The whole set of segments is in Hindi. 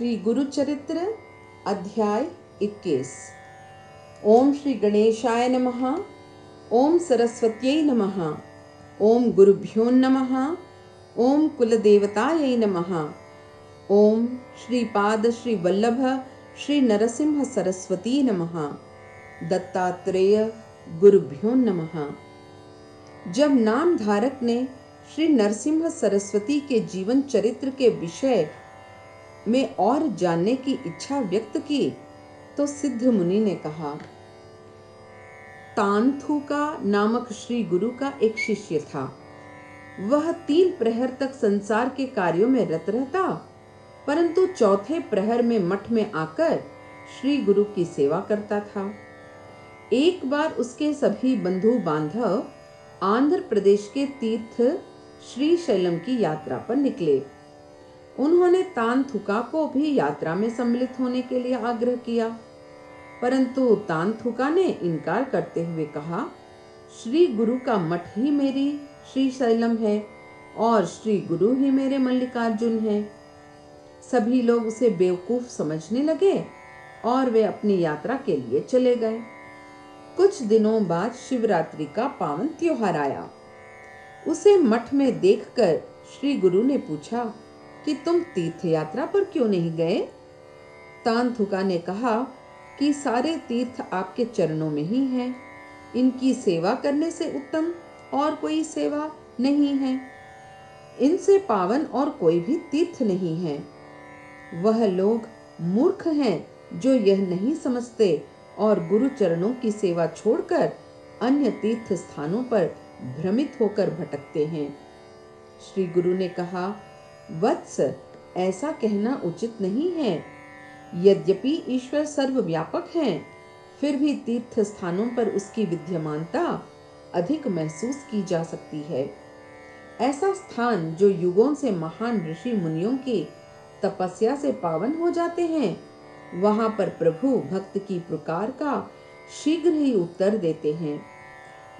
श्री गुरु चरित्र अध्याय 21 ओम श्री गणेशाय नमः। ओम सरस्वत्यै नमः। ओम गुरुभ्यो नमः। ओम कुलदेवतायै नमः। ओम श्रीपाद श्री वल्लभ श्री नरसिंह सरस्वती नमः। दत्तात्रेय गुरुभ्यो नमः। जब नाम धारक ने श्री नरसिंह सरस्वती के जीवन चरित्र के विषय में और जानने की इच्छा व्यक्त की तो सिद्ध मुनि ने कहा तांथुका नामक श्री गुरु का एक शिष्य था। वह तीन प्रहर तक संसार के कार्यों में रत रहता परंतु चौथे प्रहर में मठ में आकर श्री गुरु की सेवा करता था। एक बार उसके सभी बंधु बांधव आंध्र प्रदेश के तीर्थ श्री शैलम की यात्रा पर निकले। उन्होंने तानथुका को भी यात्रा में सम्मिलित होने के लिए आग्रह किया। परंतु तानथुका ने इनकार करते हुए कहा, श्री गुरु का मठ ही मेरी श्री शैलम है और श्री गुरु ही मेरे मल्लिकार्जुन हैं। सभी लोग उसे बेवकूफ़ समझने लगे और वे अपनी यात्रा के लिए चले गए। कुछ दिनों बाद शिवरात्रि का पावन त्योहार आया। उसे मठ में देखकर श्री गुरु ने पूछा कि तुम तीर्थ यात्रा पर क्यों नहीं गए? तानथुका ने कहा कि सारे तीर्थ आपके चरणों में ही हैं। इनकी सेवा करने से उत्तम और कोई सेवा नहीं है। इनसे पावन और कोई भी तीर्थ नहीं है। वह लोग मूर्ख हैं जो यह नहीं समझते और गुरु चरणों की सेवा छोड़कर अन्य तीर्थ स्थानों पर भ्रमित होकर भटकते हैं। श्री गुरु ने कहा, वत्स, ऐसा कहना उचित नहीं है। यद्यपि ईश्वर सर्वव्यापक है, फिर भी तीर्थ स्थानों पर उसकी विद्यमानता अधिक महसूस की जा सकती है। ऐसा स्थान जो युगों से महान ऋषि मुनियों की तपस्या से पावन हो जाते हैं। वहाँ पर प्रभु भक्त की प्रकार का शीघ्र ही उत्तर देते हैं।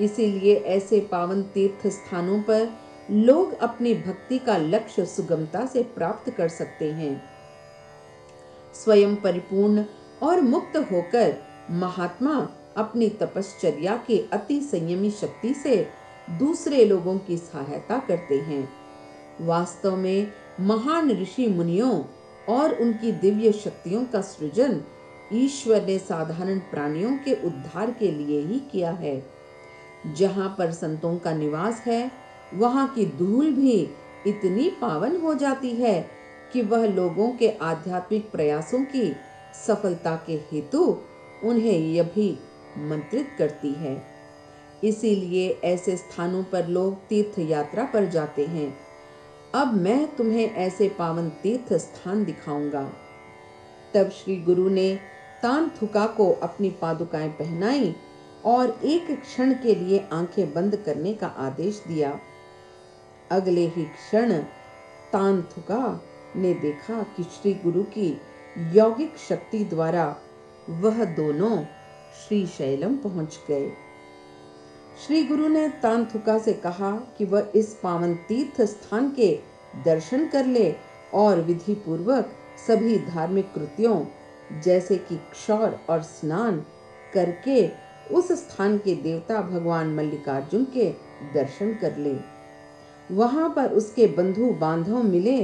इसीलिए ऐसे पावन तीर्थ स्थानों पर लोग अपनी भक्ति का लक्ष्य सुगमता से प्राप्त कर सकते हैं। स्वयं परिपूर्ण और मुक्त होकर महात्मा अपनी तपश्चर्या के अति संयमी शक्ति से दूसरे लोगों की सहायता करते हैं। वास्तव में महान ऋषि मुनियों और उनकी दिव्य शक्तियों का सृजन ईश्वर ने साधारण प्राणियों के उद्धार के लिए ही किया है। जहाँ पर संतों का निवास है, वहाँ की धूल भी इतनी पावन हो जाती है कि वह लोगों के आध्यात्मिक प्रयासों की सफलता के हेतु उन्हें यह भी मंत्रित करती है। इसीलिए ऐसे स्थानों पर लोग तीर्थ यात्रा पर जाते हैं। अब मैं तुम्हें ऐसे पावन तीर्थ स्थान दिखाऊँगा। तब श्री गुरु ने तान थुका को अपनी पादुकाएँ पहनाई और एक क्षण के लिए आँखें बंद करने का आदेश दिया। अगले ही क्षण तांथुका ने देखा कि श्री गुरु की यौगिक शक्ति द्वारा वह दोनों श्री शैलम पहुँच गए। श्री गुरु ने तांथुका से कहा कि वह इस पावन तीर्थ स्थान के दर्शन कर ले और विधि पूर्वक सभी धार्मिक कृत्यों, जैसे कि क्षौर और स्नान करके उस स्थान के देवता भगवान मल्लिकार्जुन के दर्शन कर ले। वहाँ पर उसके बंधु बांधव मिले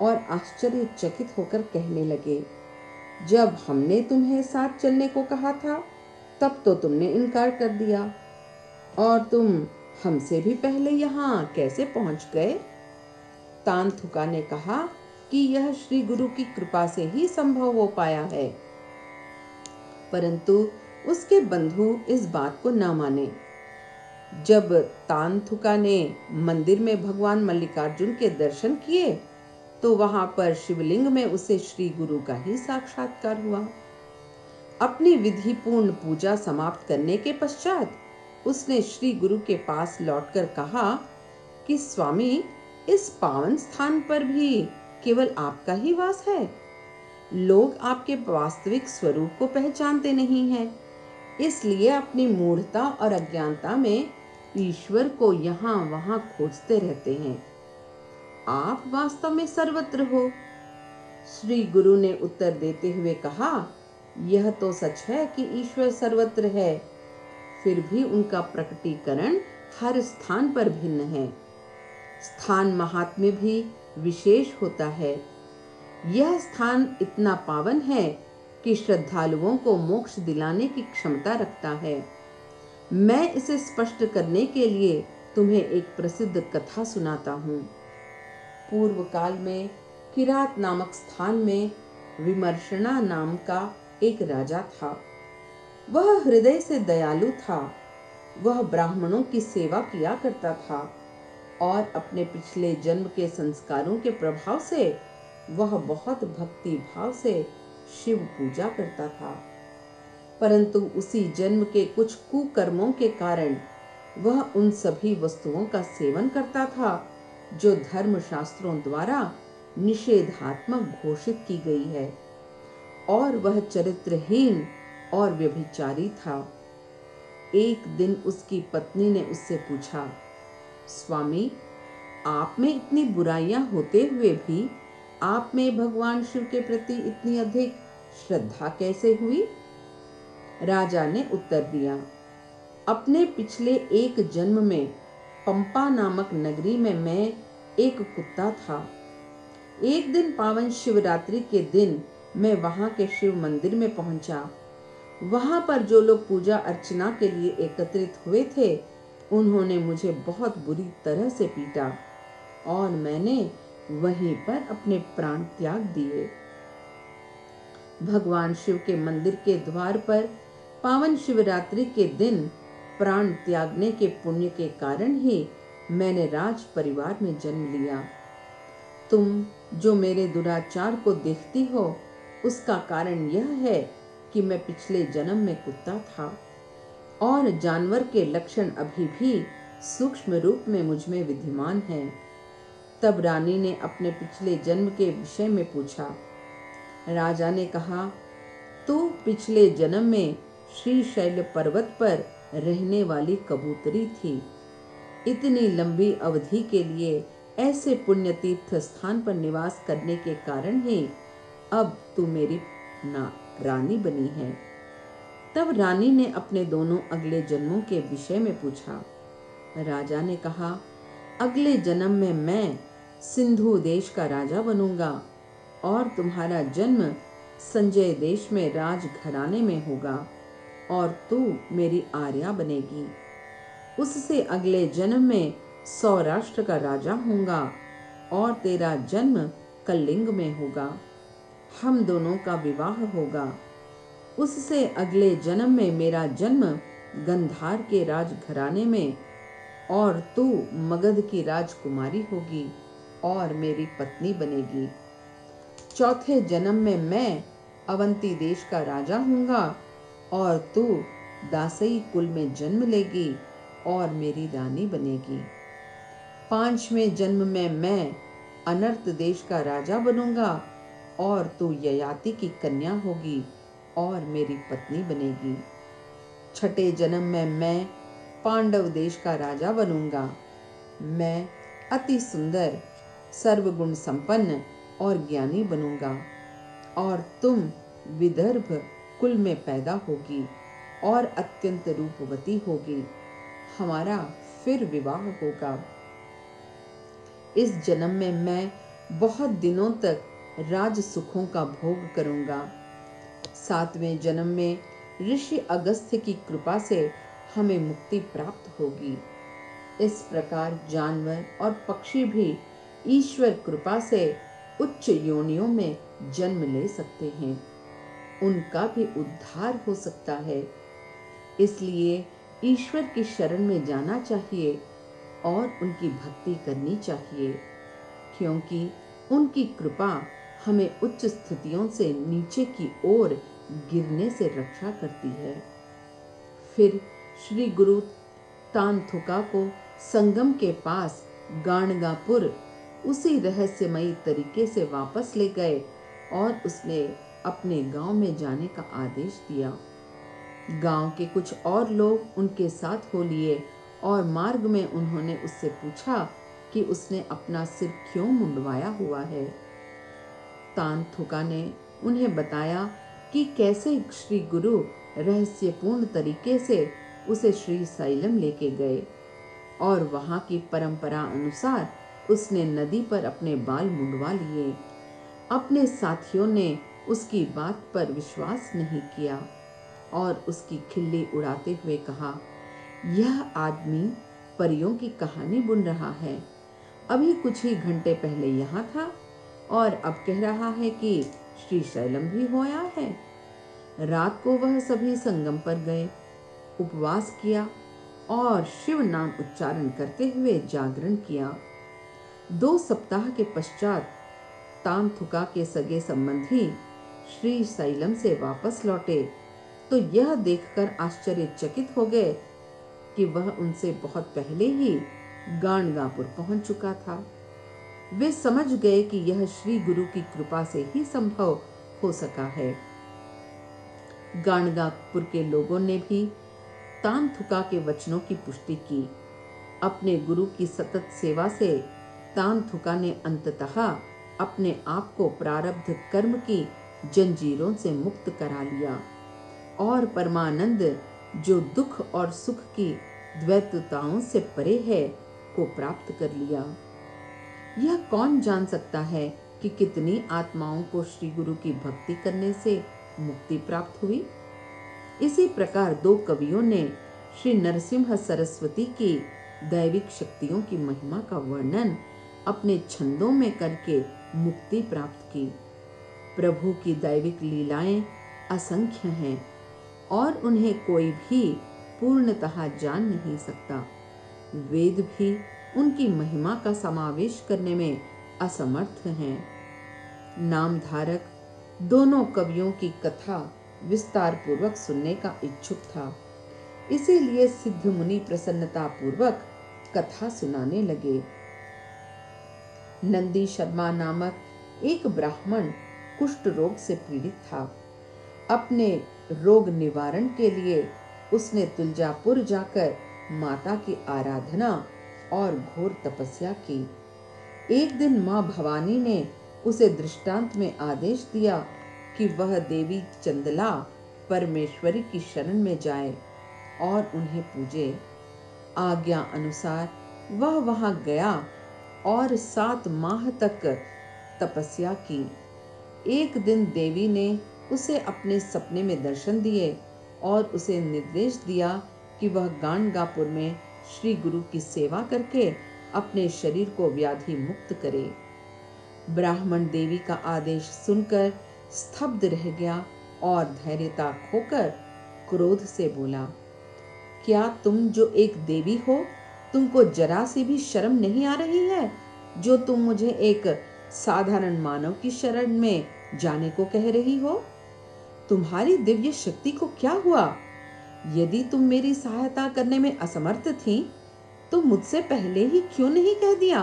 और आश्चर्यचकित होकर कहने लगे, जब हमने तुम्हें साथ चलने को कहा था, तब तो तुमने इनकार कर दिया। और तुम हमसे भी पहले यहाँ कैसे पहुँच गए? तानथुका ने कहा कि यह श्री गुरु की कृपा से ही संभव हो पाया है। परंतु उसके बंधु इस बात को न माने। जब तानथुका ने मंदिर में भगवान मल्लिकार्जुन के दर्शन किए तो वहाँ पर शिवलिंग में उसे श्री गुरु का ही साक्षात्कार हुआ। अपनी विधि पूर्ण पूजा समाप्त करने के पश्चात उसने श्री गुरु के पास लौटकर कहा कि स्वामी, इस पावन स्थान पर भी केवल आपका ही वास है। लोग आपके वास्तविक स्वरूप को पहचानते नहीं हैं। इसलिए अपनी मूढ़ता और अज्ञानता में ईश्वर को यहाँ वहाँ खोजते रहते हैं। आप वास्तव में सर्वत्र हो। श्री गुरु ने उत्तर देते हुए कहा, यह तो सच है कि ईश्वर सर्वत्र है। फिर भी उनका प्रकटीकरण हर स्थान पर भिन्न है। स्थान महात्म्य भी विशेष होता है। यह स्थान इतना पावन है कि श्रद्धालुओं को मोक्ष दिलाने की क्षमता रखता है। मैं इसे स्पष्ट करने के लिए तुम्हें एक प्रसिद्ध कथा सुनाता हूँ। पूर्व काल में किरात नामक स्थान में विमर्शना नाम का एक राजा था। वह हृदय से दयालु था। वह ब्राह्मणों की सेवा किया करता था और अपने पिछले जन्म के संस्कारों के प्रभाव से वह बहुत भक्ति भाव से शिव पूजा करता था। परंतु उसी जन्म के कुछ कुकर्मों के कारण वह उन सभी वस्तुओं का सेवन करता था, जो धर्म शास्त्रों द्वारा निषेधात्मक घोषित की गई है। और वह चरित्रहीन और व्यभिचारी था। एक दिन उसकी पत्नी ने उससे पूछा, स्वामी, आप में इतनी बुराइयाँ होते हुए भी आप में भगवान शिव के प्रति इतनी अधिक श्रद्धा कैसे हुई? राजा ने उत्तर दिया, अपने पिछले एक जन्म में पंपा नामक नगरी में मैं एक कुत्ता था। एक दिन पावन शिवरात्रि के दिन मैं वहाँ के शिव मंदिर में पहुँचा। वहाँ पर जो लोग पूजा अर्चना के लिए एकत्रित हुए थे, उन्होंने मुझे बहुत बुरी तरह से पीटा और मैंने वहीं पर अपने प्राण त्याग दिए। भगवान शिव के मंदिर के द्वार पर पावन शिवरात्रि के दिन प्राण त्यागने के पुण्य के कारण ही मैंने राज परिवार में जन्म लिया। तुम जो मेरे दुराचार को देखती हो, उसका कारण यह है कि मैं पिछले जन्म में कुत्ता था और जानवर के लक्षण अभी भी सूक्ष्म रूप में मुझमें विद्यमान हैं। तब रानी ने अपने पिछले जन्म के विषय में पूछा राजा ने कहा, तू पिछले जन्म में श्री शैल पर्वत पर रहने वाली कबूतरी थी इतनी लंबी अवधि के लिए ऐसे पुण्य तीर्थ स्थान पर निवास करने के कारण ही अब तू मेरी ना रानी बनी है। तब रानी ने अपने दोनों अगले जन्मों के विषय में पूछा। राजा ने कहा, अगले जन्म में मैं सिंधु देश का राजा बनूँगा और तुम्हारा जन्म संजय देश में राज घराने में होगा और तू मेरी आर्या बनेगी। उससे अगले जन्म में सौराष्ट्र का राजा होगा और तेरा जन्म कलिंग में होगा। हम दोनों का विवाह होगा। उससे अगले जन्म में मेरा जन्म गंधार के राजघराने में और तू मगध की राजकुमारी होगी और मेरी पत्नी बनेगी। चौथे जन्म में मैं अवंती देश का राजा हूँगा और तू दासई कुल में जन्म लेगी और मेरी रानी बनेगी। पाँचवें जन्म में मैं अनर्थ देश का राजा बनूँगा और तू ययाति की कन्या होगी और मेरी पत्नी बनेगी। छठे जन्म में मैं पांडव देश का राजा बनूँगा। मैं अति सुंदर, सर्वगुण संपन्न और ज्ञानी बनूँगा और तुम विदर्भ कुल में पैदा होगी और अत्यंत रूपवती होगी। हमारा फिर विवाह होगा। इस जन्म में मैं बहुत दिनों तक राज सुखों का भोग करूँगा। सातवें जन्म में ऋषि अगस्त्य की कृपा से हमें मुक्ति प्राप्त होगी। इस प्रकार जानवर और पक्षी भी ईश्वर कृपा से उच्च योनियों में जन्म ले सकते हैं। उनका भी उद्धार हो सकता है। इसलिए ईश्वर की शरण में जाना चाहिए और उनकी भक्ति करनी चाहिए, क्योंकि उनकी कृपा हमें उच्च स्थितियों से नीचे की ओर गिरने से रक्षा करती है। फिर श्री गुरु तांथुका को संगम के पास गाणगापुर उसी रहस्यमयी तरीके से वापस ले गए और उसने अपने गाँव में जाने का आदेश दिया। गाँव के कुछ और लोग उनके साथ हो लिए और मार्ग में उन्होंने उससे पूछा कि उसने अपना सिर क्यों मुंडवाया हुआ है। तान थुका ने उन्हें बताया कि कैसे श्री गुरु रहस्यपूर्ण तरीके से उसे श्री साइलम लेके गए और वहाँ की परंपरा अनुसार उसने नदी पर अपने बाल मुंडवा लिए। अपने साथियों ने उसकी बात पर विश्वास नहीं किया और उसकी खिल्ली उड़ाते हुए कहा, यह आदमी परियों की कहानी बुन रहा है। अभी कुछ ही घंटे पहले यहाँ था और अब कह रहा है कि श्री शैलम भी होया है। रात को वह सभी संगम पर गए, उपवास किया और शिव नाम उच्चारण करते हुए जागरण किया। दो सप्ताह के पश्चात ताम थुका के सगे संबंधी श्री शैलम से वापस लौटे तो यह देखकर आश्चर्यचकित हो गए कि वह उनसे बहुत पहले ही गाणगापुर पहुँच चुका था। वे समझ गए कि यह श्री गुरु की कृपा से ही संभव हो सका है। गाणगापुर के लोगों ने भी तानथुका के वचनों की पुष्टि की। अपने गुरु की सतत सेवा से तानथुका ने अंततः अपने आप को प्रारब्ध कर्म की जंजीरों से मुक्त करा लिया। और परमानंद, जो दुख और सुख की द्वैतताओं से परे है, को प्राप्त कर लिया। यह कौन जान सकता है कि कितनी आत्माओं को श्री गुरु की भक्ति करने से मुक्ति प्राप्त हुई? इसी प्रकार दो कवियों ने श्री नरसिम्हा सरस्वती की दैविक शक्तियों की महिमा का वर्णन अपने छंदों में करके मुक्ति प्राप्त की। प्रभु की दैविक लीलाएँ असंख्य हैं और उन्हें कोई भी पूर्णतः जान नहीं सकता। वेद भी उनकी महिमा का समावेश करने में असमर्थ हैं। नामधारक दोनों कवियों की कथा विस्तार पूर्वक सुनने का इच्छुक था। इसीलिए सिद्ध मुनि प्रसन्नता पूर्वक कथा सुनाने लगे। नंदी शर्मा नामक एक ब्राह्मण कुष्ठ रोग से पीड़ित था। अपने रोग निवारण के लिए उसने तुलजापुर जाकर माता की आराधना और घोर तपस्या की। एक दिन माँ भवानी ने उसे दृष्टांत में आदेश दिया कि वह देवी चंदला परमेश्वरी की शरण में जाए और उन्हें पूजे। आज्ञा अनुसार वह वहाँ गया और सात माह तक तपस्या की। एक दिन देवी ने उसे अपने सपने में दर्शन दिए और उसे निर्देश दिया कि वह गानगापुर में श्री गुरु की सेवा करके अपने शरीर को व्याधि मुक्त करे। ब्राह्मण देवी का आदेश सुनकर स्तब्ध रह गया और धैर्यता खोकर क्रोध से बोला, क्या तुम जो एक देवी हो, तुमको जरा सी भी शर्म नहीं आ रही है, जो तुम मुझे एक साधारण मानव की शरण में जाने को कह रही हो? तुम्हारी दिव्य शक्ति को क्या हुआ? यदि तुम मेरी सहायता करने में असमर्थ थी तो मुझसे पहले ही क्यों नहीं कह दिया?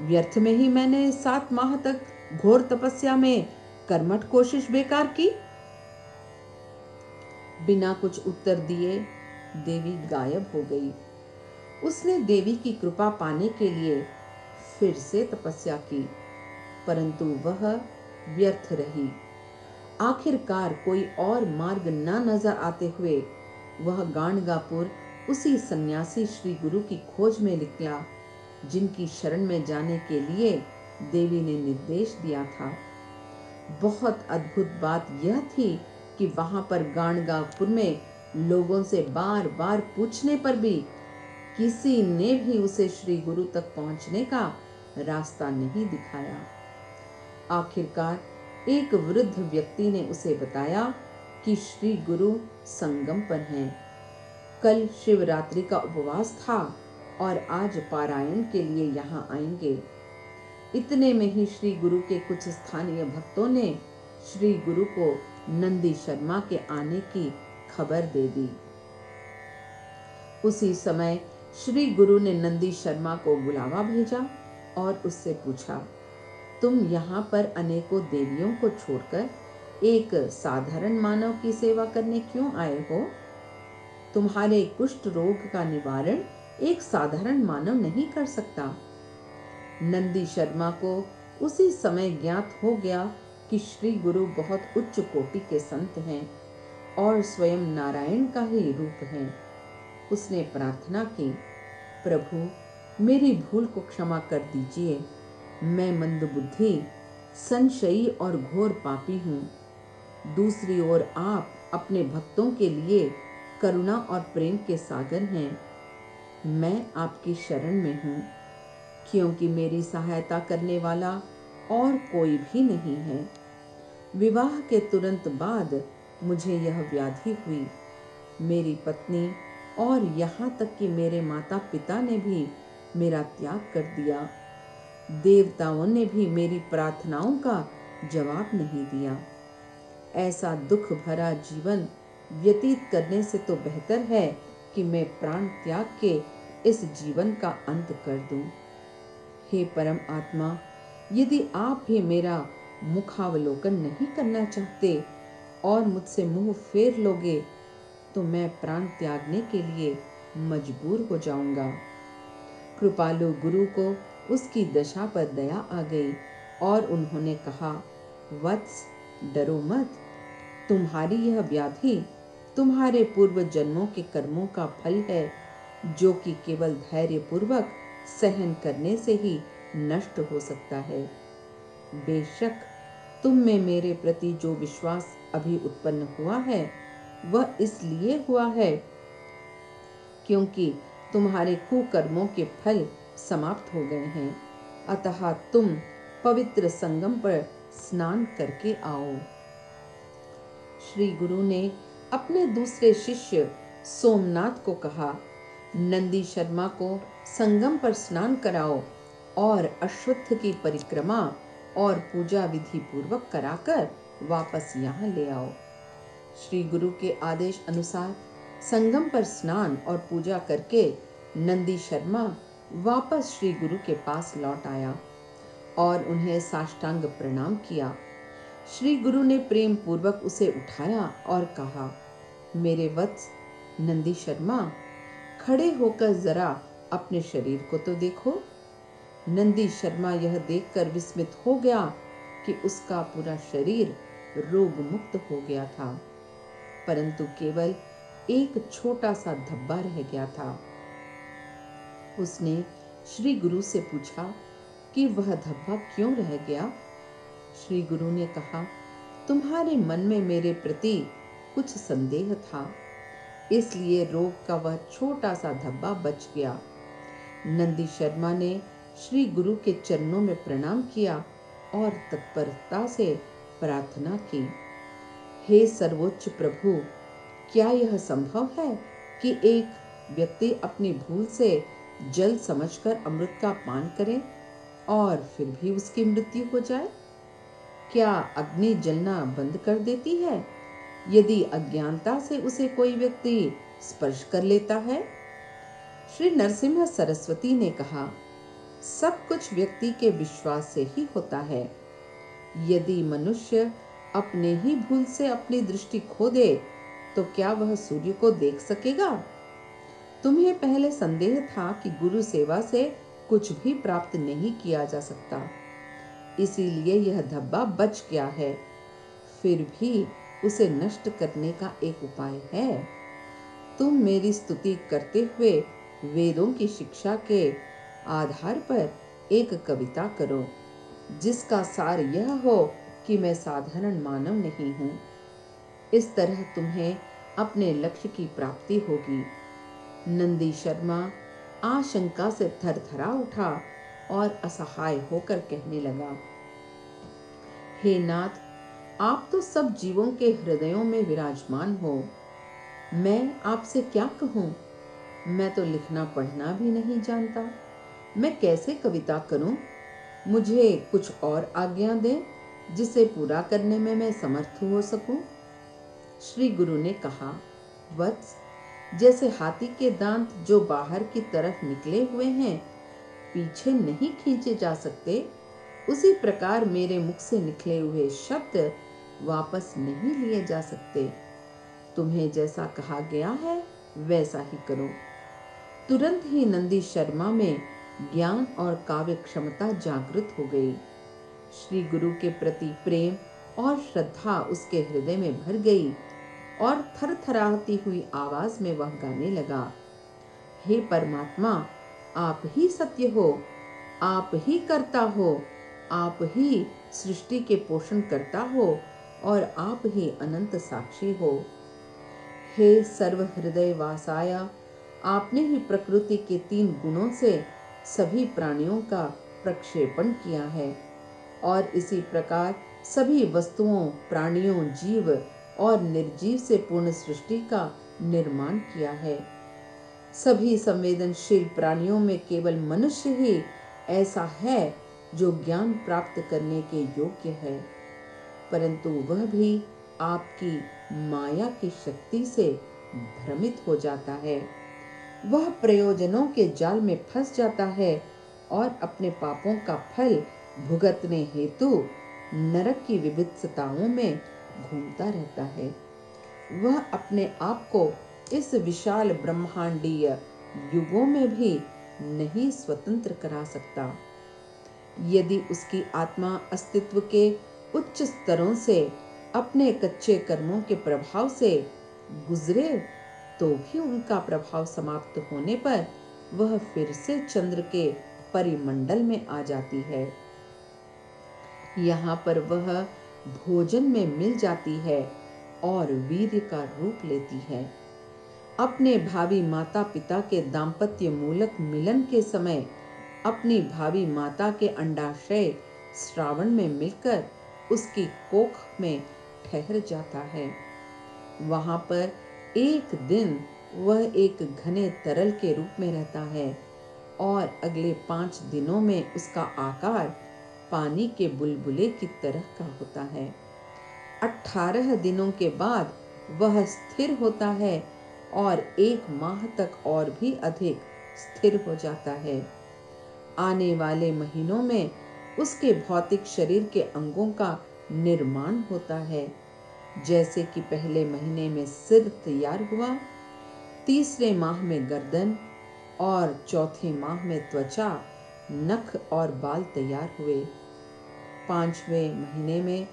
व्यर्थ में ही मैंने सात माह तक घोर तपस्या में कर्मठ कोशिश बेकार की। बिना कुछ उत्तर दिए देवी गायब हो गई। उसने देवी की कृपा पाने के लिए फिर से तपस्या की, परंतु वह व्यर्थ रही। आखिरकार कोई और मार्ग न नज़र आते हुए वह गाणगापुर उसी सन्यासी श्री गुरु की खोज में निकला, जिनकी शरण में जाने के लिए देवी ने निर्देश दिया था। बहुत अद्भुत बात यह थी कि वहाँ पर गाणगापुर में लोगों से बार बार पूछने पर भी किसी ने भी उसे श्री गुरु तक पहुँचने का रास्ता नहीं दिखाया। आखिरकार एक वृद्ध व्यक्ति ने उसे बताया कि श्री गुरु संगम पर हैं। कल शिवरात्रि का उपवास था और आज पारायण के लिए यहाँ आएँगे। इतने में ही श्री गुरु के कुछ स्थानीय भक्तों ने श्री गुरु को नंदी शर्मा के आने की खबर दे दी। उसी समय श्री गुरु ने नंदी शर्मा को बुलावा भेजा और उससे पूछा, तुम यहाँ पर अनेकों देवियों को छोड़कर एक साधारण मानव की सेवा करने क्यों आए हो? तुम्हारे कुष्ठ रोग का निवारण एक साधारण मानव नहीं कर सकता। नंदी शर्मा को उसी समय ज्ञात हो गया कि श्री गुरु बहुत उच्च कोटि के संत हैं और स्वयं नारायण का ही रूप है। उसने प्रार्थना की, प्रभु, मेरी भूल को क्षमा कर दीजिए। मैं मंदबुद्धि, संशयी और घोर पापी हूँ। दूसरी ओर आप अपने भक्तों के लिए करुणा और प्रेम के सागर हैं। मैं आपकी शरण में हूँ, क्योंकि मेरी सहायता करने वाला और कोई भी नहीं है। विवाह के तुरंत बाद मुझे यह व्याधि हुई। मेरी पत्नी और यहाँ तक कि मेरे माता पिता ने भी मेरा त्याग कर दिया। देवताओं ने भी मेरी प्रार्थनाओं का जवाब नहीं दिया। ऐसा दुख भरा जीवन व्यतीत करने से तो बेहतर है कि मैं प्राण त्याग के इस जीवन का अंत कर दूँ। हे परम आत्मा, यदि आप भी मेरा मुखावलोकन नहीं करना चाहते और मुझसे मुँह फेर लोगे तो मैं प्राण त्यागने के लिए मजबूर हो जाऊँगा कृपालु गुरु को उसकी दशा पर दया आ गई और उन्होंने कहा, वत्स, डरो मत तुम्हारी यह व्याधि तुम्हारे पूर्व जन्मों के कर्मों का फल है, जो कि केवल धैर्य पूर्वक सहन करने से ही नष्ट हो सकता है। बेशक तुम में मेरे प्रति जो विश्वास अभी उत्पन्न हुआ है, वह इसलिए हुआ है क्योंकि तुम्हारे कुकर्मों के फल समाप्त हो गए हैं। अतः तुम पवित्र संगम पर स्नान करके आओ। श्री गुरु ने अपने दूसरे शिष्य सोमनाथ को कहा, नंदी शर्मा को संगम पर स्नान कराओ और अश्वत्थ की परिक्रमा और पूजा विधि पूर्वक कराकर वापस यहाँ ले आओ। श्री गुरु के आदेश अनुसार संगम पर स्नान और पूजा करके नंदी शर्मा वापस श्री गुरु के पास लौट आया और उन्हें साष्टांग प्रणाम किया। श्री गुरु ने प्रेम पूर्वक उसे उठाया और कहा, मेरे वत्स, नंदी शर्मा, खड़े होकर जरा अपने शरीर को तो देखो। नंदी शर्मा यह देखकर विस्मित हो गया कि उसका पूरा शरीर रोग मुक्त हो गया था। परंतु केवल एक छोटा सा धब्बा रह गया था। उसने श्री गुरु से पूछा कि वह धब्बा क्यों रह गया? श्री गुरु ने कहा, तुम्हारे मन में मेरे प्रति कुछ संदेह था, इसलिए रोग का वह छोटा सा धब्बा बच गया। नंदी शर्मा ने श्री गुरु के चरणों में प्रणाम किया और तत्परता से प्रार्थना की। हे सर्वोच्च प्रभु, क्या यह संभव है कि एक व्यक्ति अपनी भूल से जल समझकर अमृत का पान करे और फिर भी उसकी मृत्यु हो जाए? क्या अग्नि जलना बंद कर देती है? यदि अज्ञानता से उसे कोई व्यक्ति स्पर्श कर लेता है? श्री नरसिम्हा सरस्वती ने कहा, सब कुछ व्यक्ति के विश्वास से ही होता है। यदि मनुष्य अपने ही भूल से अपनी दृष्टि खो दे तो क्या वह सूर्य को देख सकेगा? तुम्हें पहले संदेह था कि गुरु सेवा से कुछ भी प्राप्त नहीं किया जा सकता। इसीलिए यह धब्बा बच गया है। फिर भी उसे नष्ट करने का एक उपाय है। तुम मेरी स्तुति करते हुए वेदों की शिक्षा के आधार पर एक कविता करो, जिसका सार यह हो कि मैं साधारण मानव नहीं हूँ। इस तरह तुम्हें अपने लक्ष्य की प्राप्ति होगी। नंदी शर्मा आशंका से थरथरा उठा और असहाय होकर कहने लगा, हे नाथ, आप तो सब जीवों के हृदयों में विराजमान हो। मैं आपसे क्या कहूँ? मैं तो लिखना, पढ़ना भी नहीं जानता। मैं कैसे कविता करूँ? मुझे कुछ और आज्ञा दें, जिसे पूरा करने में मैं समर्थ हो सकूँ? श्री गुरु ने कहा, वत्स, जैसे हाथी के दांत जो बाहर की तरफ़ निकले हुए हैं पीछे नहीं खींचे जा सकते। उसी प्रकार मेरे मुख से निकले हुए शब्द वापस नहीं लिए जा सकते। तुम्हें जैसा कहा गया है, वैसा ही करो। तुरंत ही नंदी शर्मा में ज्ञान और काव्य क्षमता जागृत हो गई। श्री गुरु के प्रति प्रेम और श्रद्धा उसके हृदय में भर गई और थर थराती हुई आवाज़ में वह गाने लगा। हे परमात्मा आप ही सत्य हो, आप ही करता हो, आप ही सृष्टि के पोषण करता हो और आप ही अनंत साक्षी हो। हे सर्व हृदय वासाया आपने ही प्रकृति के तीन गुणों से सभी प्राणियों का प्रक्षेपण किया है और इसी प्रकार सभी वस्तुओं, प्राणियों, जीव और निर्जीव से पूर्ण सृष्टि का निर्माण किया है। सभी संवेदनशील प्राणियों में केवल मनुष्य ही ऐसा है जो ज्ञान प्राप्त करने के योग्य है। परंतु वह भी आपकी माया की शक्ति से भ्रमित हो जाता है। वह प्रयोजनों के जाल में फंस जाता है और अपने पापों का फल भुगतने हेतु नरक की विविधताओं में घूमता रहता है। वह अपने आप को इस विशाल ब्रह्मांडीय युगों में भी नहीं स्वतंत्र करा सकता। यदि उसकी आत्मा अस्तित्व के उच्च स्तरों से अपने कच्चे कर्मों के प्रभाव से गुजरे तो भी उनका प्रभाव समाप्त होने पर वह फिर से चंद्र के परिमंडल में आ जाती है। यहाँ पर वह भोजन में मिल जाती है और वीर का रूप लेती है। अपने भावी माता पिता के दाम्पत्य मूलक मिलन के समय अपनी भावी माता के अंडाशय श्रावण में मिलकर उसकी कोख में ठहर जाता है। वहाँ पर एक दिन वह एक घने तरल के रूप में रहता है और अगले पाँच दिनों में उसका आकार पानी के बुलबुले की तरह का होता है। अठारह दिनों के बाद वह स्थिर होता है और एक माह तक और भी अधिक स्थिर हो जाता है। आने वाले महीनों में उसके भौतिक शरीर के अंगों का निर्माण होता है। जैसे कि पहले महीने में सिर तैयार हुआ, तीसरे माह में गर्दन और चौथे माह में त्वचा, नख और बाल तैयार हुए। पाँचवें महीने में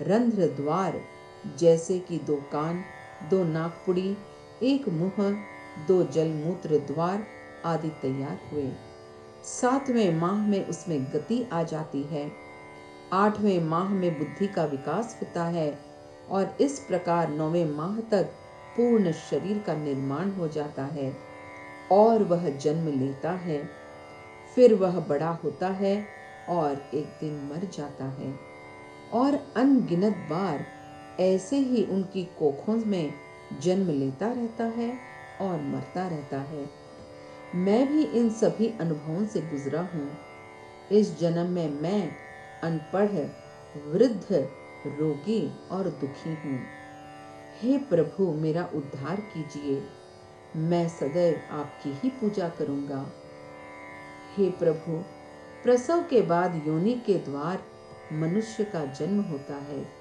रंध्र द्वार, जैसे कि दो कान, दो नाकपुड़ी एक मुह, दो जलमूत्र द्वार आदि तैयार हुए। सातवें माह में उसमें गति आ जाती है। आठवें माह में बुद्धि का विकास होता है और इस प्रकार नौवें माह तक पूर्ण शरीर का निर्माण हो जाता है और वह जन्म लेता है। फिर वह बड़ा होता है और एक दिन मर जाता है। और अनगिनत बार ऐसे ही उनकी कोखों में जन्म लेता रहता है और मरता रहता है। मैं भी इन सभी अनुभवों से गुजरा हूँ। इस जन्म में मैं अनपढ़, वृद्ध, रोगी और दुखी हूँ। हे प्रभु, मेरा उद्धार कीजिए। मैं सदैव आपकी ही पूजा करूँगा। हे प्रभु, प्रसव के बाद योनि के द्वार मनुष्य का जन्म होता है।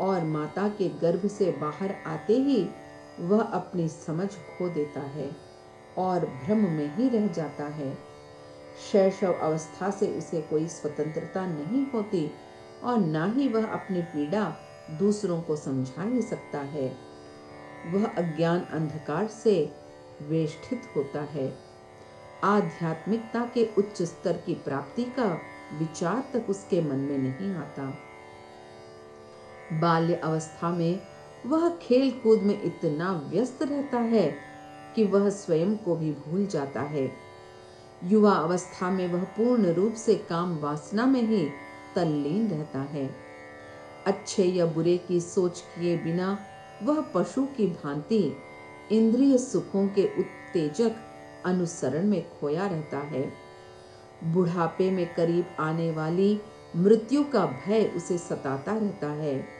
और माता के गर्भ से बाहर आते ही वह अपनी समझ खो देता है और भ्रम में ही रह जाता है। शैशव अवस्था से उसे कोई स्वतंत्रता नहीं होती और ना ही वह अपनी पीड़ा दूसरों को समझा ही सकता है। वह अज्ञान अंधकार से वेष्ठित होता है। आध्यात्मिकता के उच्च स्तर की प्राप्ति का विचार तक उसके मन में नहीं आता। बाल्य अवस्था में वह खेल कूद में इतना व्यस्त रहता है कि वह स्वयं को भी भूल जाता है। युवा अवस्था में वह पूर्ण रूप से काम वासना में ही तल्लीन रहता है। अच्छे या बुरे की सोच किए बिना वह पशु की भांति इंद्रिय सुखों के उत्तेजक अनुसरण में खोया रहता है। बुढ़ापे में करीब आने वाली मृत्यु का भय उसे सताता रहता है।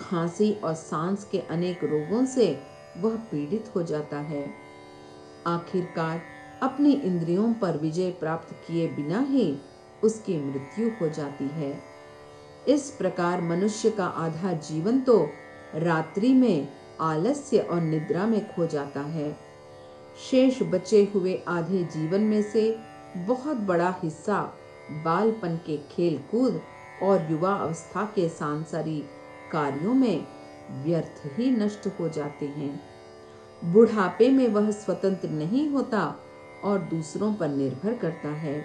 खांसी और सांस के अनेक रोगों से वह पीड़ित हो जाता है। आखिरकार अपनी इंद्रियों पर विजय प्राप्त किए बिना ही उसकी मृत्यु हो जाती है। इस प्रकार मनुष्य का आधा जीवन तो रात्रि में आलस्य और निद्रा में खो जाता है। शेष बचे हुए आधे जीवन में से बहुत बड़ा हिस्सा बालपन के खेल कूद और युवा अवस्था के सांसारिक कार्यों में व्यर्थ ही नष्ट हो जाते हैं। बुढ़ापे में वह स्वतंत्र नहीं होता और दूसरों पर निर्भर करता है।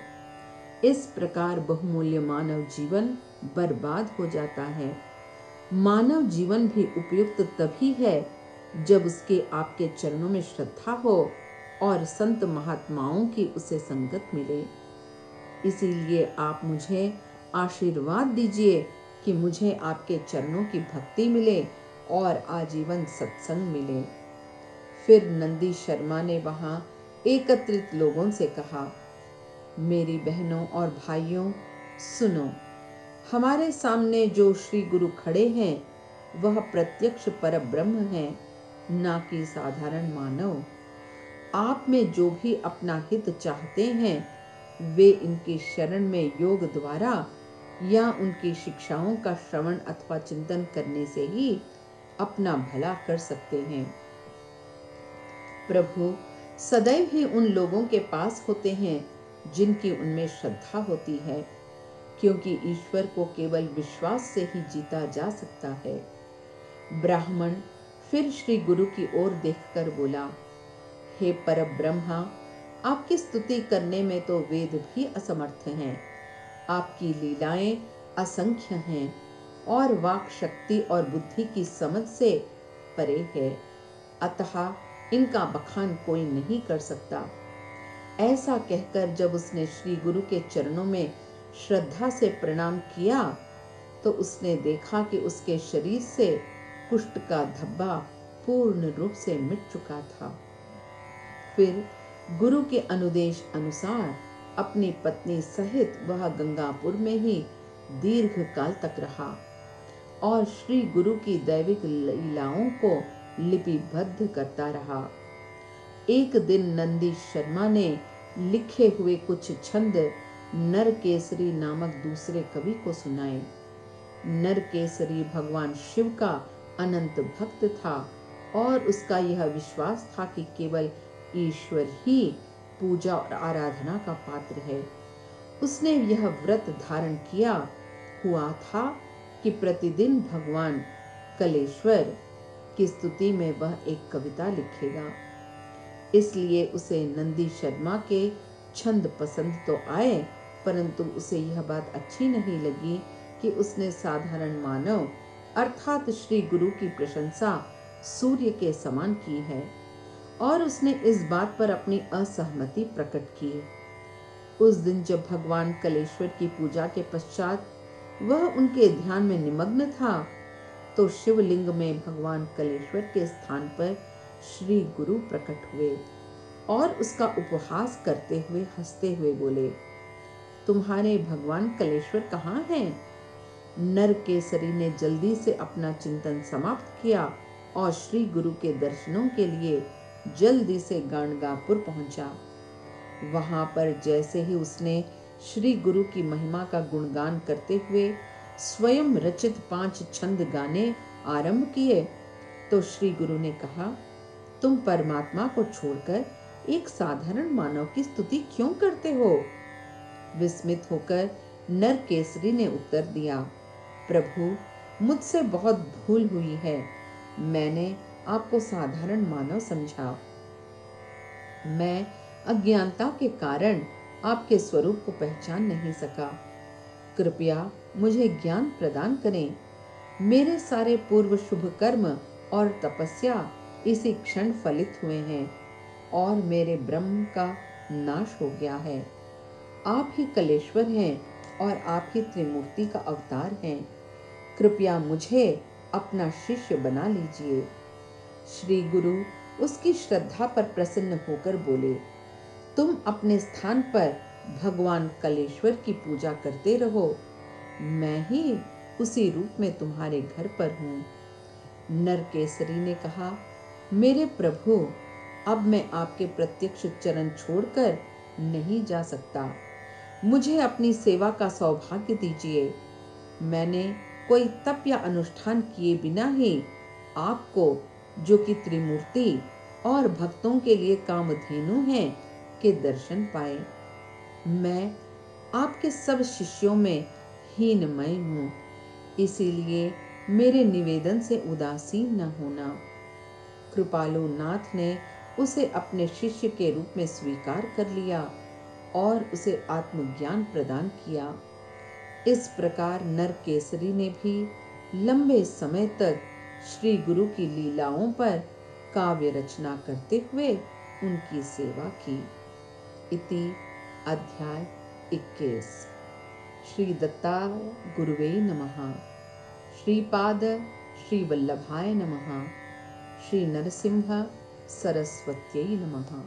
इस प्रकार बहुमूल्य मानव जीवन बर्बाद हो जाता है। मानव जीवन भी उपयुक्त तभी है जब उसके आपके चरणों में श्रद्धा हो और संत महात्माओं की उसे संगत मिले। इसीलिए आप मुझे आशीर्वाद दीजिए कि मुझे आपके चरणों की भक्ति मिले और आजीवन सत्संग मिले। फिर नंदी शर्मा ने वहाँ एकत्रित लोगों से कहा, मेरी बहनों और भाइयों, सुनो, हमारे सामने जो श्री गुरु खड़े हैं, वह प्रत्यक्ष पर ब्रह्म है, ना कि साधारण मानव। आप में जो भी अपना हित चाहते हैं, वे इनकी शरण में योग द्वारा या उनकी शिक्षाओं का श्रवण अथवा चिंतन करने से ही अपना भला कर सकते हैं। प्रभु, सदैव ही उन लोगों के पास होते हैं जिनकी उनमें श्रद्धा होती है, क्योंकि ईश्वर को केवल विश्वास से ही जीता जा सकता है। ब्राह्मण फिर श्री गुरु की ओर देखकर बोला, हे पर ब्रह्मा आपकी स्तुति करने में तो वेद भी असमर्थ हैं। आपकी लीलाएँ असंख्य हैं और वाक शक्ति और बुद्धि की समझ से परे है। अतः इनका बखान कोई नहीं कर सकता। ऐसा कहकर जब उसने श्री गुरु के चरणों में श्रद्धा से प्रणाम किया तो उसने देखा कि उसके शरीर से कुष्ठ का धब्बा पूर्ण रूप से मिट चुका था। फिर गुरु के अनुदेश अनुसार अपनी पत्नी सहित वह गंगापुर में ही दीर्घ काल तक रहा और श्री गुरु की दैविक लीलाओं को लिपिबद्ध करता रहा। एक दिन नंदी शर्मा ने लिखे हुए कुछ छंद नर केसरी नामक दूसरे कवि को सुनाए। नर केसरी भगवान शिव का अनंत भक्त था और उसका यह विश्वास था कि केवल ईश्वर ही पूजा और आराधना का पात्र है। उसने यह व्रत धारण किया। हुआ था कि प्रतिदिन भगवान कलेश्वर की स्तुति में वह एक कविता लिखेगा। इसलिए उसे नंदी शर्मा के छंद पसंद तो आए, परंतु उसे यह बात अच्छी नहीं लगी कि उसने साधारण मानव अर्थात श्री गुरु की प्रशंसा सूर्य के समान की है। और उसने इस बात पर अपनी असहमति प्रकट की उस दिन जब भगवान कलेश्वर की पूजा के पश्चात वह उनके ध्यान में निमग्न था तो शिवलिंग में भगवान कलेश्वर के स्थान पर श्री गुरु प्रकट हुए और उसका उपहास करते हुए, हँसते हुए बोले, तुम्हारे भगवान कलेश्वर कहाँ हैं? नर केसरी ने जल्दी से अपना चिंतन समाप्त किया और श्री गुरु के दर्शनों के लिए जल्दी से गाणगापुर पहुँचा। वहाँ पर जैसे ही उसने श्री गुरु की महिमा का गुणगान करते हुए स्वयं रचित पाँच छंद गाने आरंभ किए तो श्री गुरु ने कहा, तुम परमात्मा को छोड़कर एक साधारण मानव की स्तुति क्यों करते हो? विस्मित होकर नर केसरी ने उत्तर दिया, प्रभु, मुझसे बहुत भूल हुई है। मैंने आपको साधारण मानव समझा मैं अज्ञानता के कारण आपके स्वरूप को पहचान नहीं सका। कृपया मुझे ज्ञान प्रदान करें। मेरे सारे पूर्व शुभ कर्म और तपस्या इसी क्षण फलित हुए हैं और मेरे ब्रह्म का नाश हो गया है। आप ही कलेश्वर हैं और आप ही त्रिमूर्ति का अवतार हैं। कृपया मुझे अपना शिष्य बना लीजिए। श्री गुरु उसकी श्रद्धा पर प्रसन्न होकर बोले, तुम अपने स्थान पर भगवान कलेश्वर की पूजा करते रहो। मैं ही उसी रूप में तुम्हारे घर पर हूँ। नरकेसरी ने कहा, मेरे प्रभु, अब मैं आपके प्रत्यक्ष चरण छोड़कर नहीं जा सकता। मुझे अपनी सेवा का सौभाग्य दीजिए। मैंने कोई तप या अनुष्ठान किए बिना ही आपको जो कि त्रिमूर्ति और भक्तों के लिए कामधेनु हैं, के दर्शन पाए। मैं आपके सब शिष्यों में हीनमय हूँ, इसीलिए मेरे निवेदन से उदासीन न होना। कृपालु नाथ ने उसे अपने शिष्य के रूप में स्वीकार कर लिया और उसे आत्मज्ञान प्रदान किया। इस प्रकार नरकेसरी ने भी लंबे समय तक श्री गुरु की लीलाओं पर काव्य रचना करते हुए उनकी सेवा की। इति अध्याय 21 श्री दत्ता गुरुवे नमः। श्रीपाद श्री वल्लभाय नमः। श्री नरसिंह सरस्वत्यै नमः।